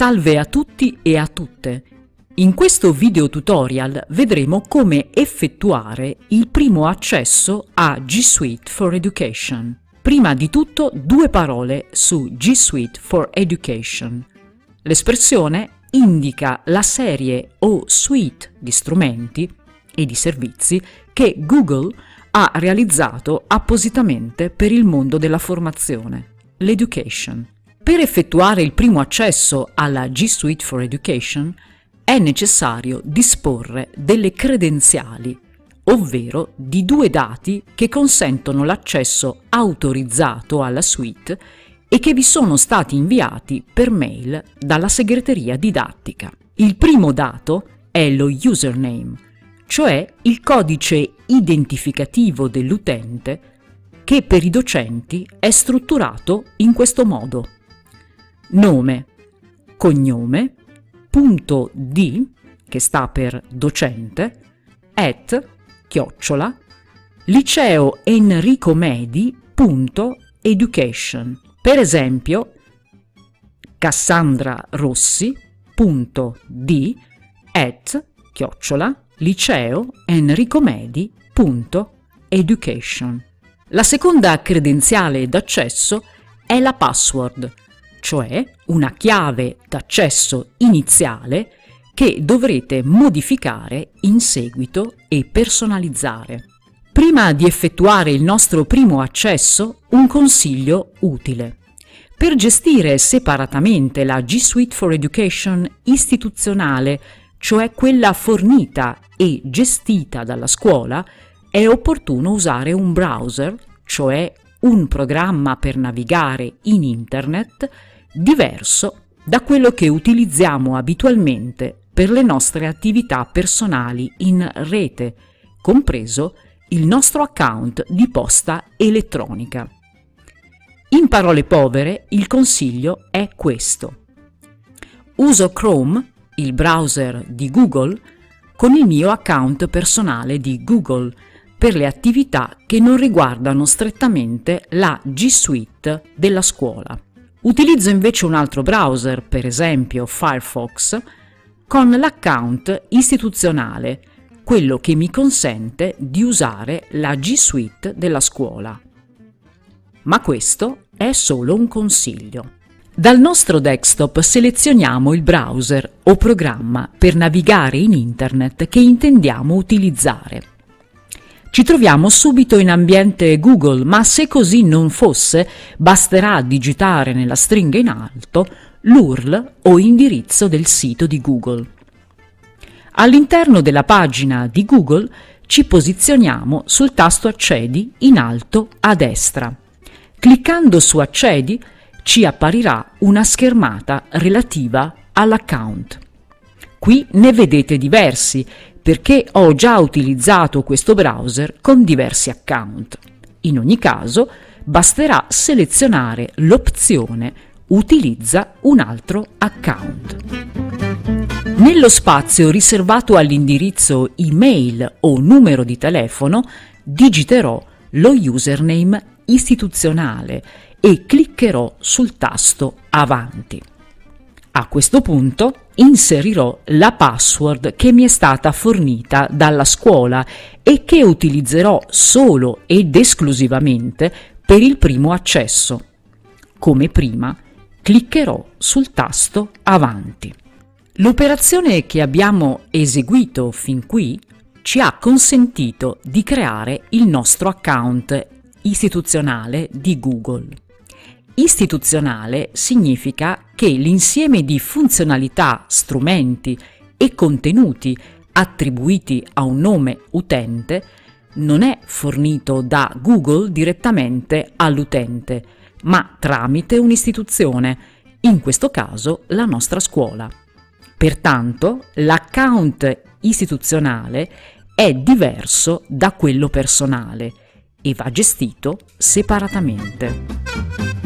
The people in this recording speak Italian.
Salve a tutti e a tutte! In questo video tutorial vedremo come effettuare il primo accesso a G Suite for Education. Prima di tutto due parole su G Suite for Education. L'espressione indica la serie o suite di strumenti e di servizi che Google ha realizzato appositamente per il mondo della formazione, l'education. Per effettuare il primo accesso alla G Suite for Education è necessario disporre delle credenziali, ovvero di due dati che consentono l'accesso autorizzato alla suite e che vi sono stati inviati per mail dalla segreteria didattica. Il primo dato è lo username, cioè il codice identificativo dell'utente che per i docenti è strutturato in questo modo nome, cognome, punto D, che sta per docente, at, chiocciola, liceo Enrico Medi, punto, education. Per esempio, Cassandra Rossi, punto D, at, chiocciola, liceo Enrico Medi, punto, education. La seconda credenziale d'accesso è la password, cioè una chiave d'accesso iniziale che dovrete modificare in seguito e personalizzare. Prima di effettuare il nostro primo accesso, un consiglio utile. Per gestire separatamente la G Suite for Education istituzionale, cioè quella fornita e gestita dalla scuola, è opportuno usare un browser, cioè un programma per navigare in Internet, diverso da quello che utilizziamo abitualmente per le nostre attività personali in rete, compreso il nostro account di posta elettronica. In parole povere, il consiglio è questo. Uso Chrome, il browser di Google, con il mio account personale di Google per le attività che non riguardano strettamente la G Suite della scuola. Utilizzo invece un altro browser, per esempio Firefox, con l'account istituzionale, quello che mi consente di usare la G Suite della scuola. Ma questo è solo un consiglio. Dal nostro desktop selezioniamo il browser o programma per navigare in Internet che intendiamo utilizzare. Ci troviamo subito in ambiente Google, ma se così non fosse, basterà digitare nella stringa in alto l'URL o indirizzo del sito di Google. All'interno della pagina di Google ci posizioniamo sul tasto Accedi in alto a destra. Cliccando su Accedi ci apparirà una schermata relativa all'account. Qui ne vedete diversi perché ho già utilizzato questo browser con diversi account. In ogni caso, basterà selezionare l'opzione Utilizza un altro account. Nello spazio riservato all'indirizzo email o numero di telefono digiterò lo username istituzionale e cliccherò sul tasto Avanti. A questo punto inserirò la password che mi è stata fornita dalla scuola e che utilizzerò solo ed esclusivamente per il primo accesso. Come prima, cliccherò sul tasto Avanti. L'operazione che abbiamo eseguito fin qui ci ha consentito di creare il nostro account istituzionale di Google. Istituzionale significa che l'insieme di funzionalità, strumenti e contenuti attribuiti a un nome utente non è fornito da Google direttamente all'utente, ma tramite un'istituzione, in questo caso la nostra scuola. Pertanto l'account istituzionale è diverso da quello personale e va gestito separatamente.